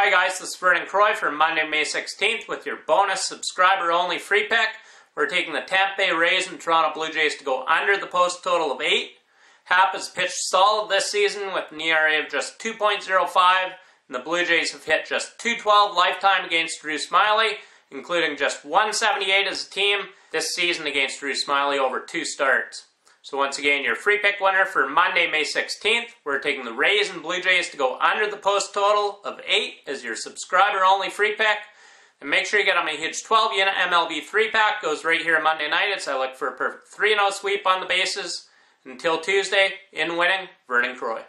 Hi guys, this is Vernon Croy for Monday, May 16th with your bonus subscriber only free pick. We're taking the Tampa Bay Rays and Toronto Blue Jays to go under the post total of 8. Happ has pitched solid this season with an ERA of just 2.05, and the Blue Jays have hit just 212 lifetime against Drew Smyly, including just 178 as a team this season against Drew Smyly over two starts. So once again, your free pick winner for Monday, May 16th. We're taking the Rays and Blue Jays to go under the post total of 8 as your subscriber-only free pick. And make sure you get on my huge 12 unit MLB 3 pack. Goes right here Monday night. It's I look for a perfect 3 0 sweep on the bases. Until Tuesday, in winning, Vernon Croy.